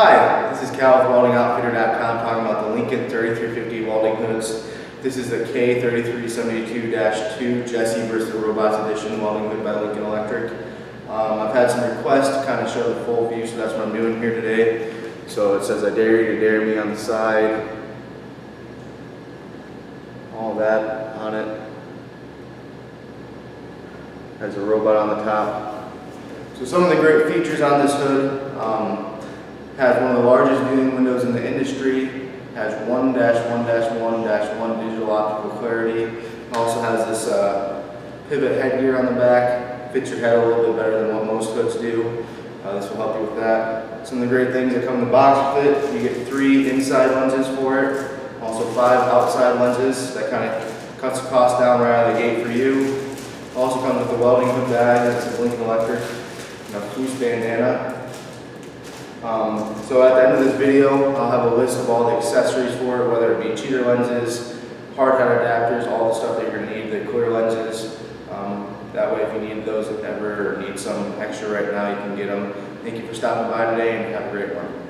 Hi, this is Cal with WeldingOutfitter.com talking about the Lincoln 3350 welding hoods. This is the K3372-2 Jessi versus the Robots Edition welding hood by Lincoln Electric. Um, I've had some requests to kind of show the full view, so that's what I'm doing here today. So it says, I dare you to dare me on the side. All that on it. Has a robot on the top. So some of the great features on this hood, um, has one of the largest viewing windows in the industry, has 1-1-1-1 digital optical clarity, also has this uh, pivot headgear on the back, fits your head a little bit better than what most hoods do. Uh, this will help you with that. Some of the great things that come in the box with it, you get three inside lenses for it, also five outside lenses that kind of cuts the cost down right out of the gate for you. Also comes with a welding hood bag, that's a Lincoln Electric, and a bandana. Um, so at the end of this video, I'll have a list of all the accessories for it, whether it be cheater lenses, hard hat adapters, all the stuff that you're going to need, the clear lenses. Um, that way if you need those ever or need some extra right now, you can get them. Thank you for stopping by today and have a great one.